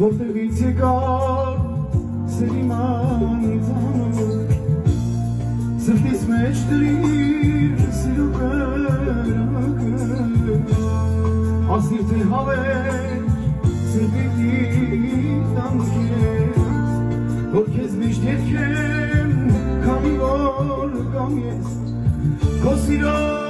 որտեղից եկար սերի մանիցանով սրտիս մեջ դրիր սիրո կրակը ասիր թե հավեր սրտի տանքես որ քեզ միշտ երկեմ քանի որ կամ ես քո սիրո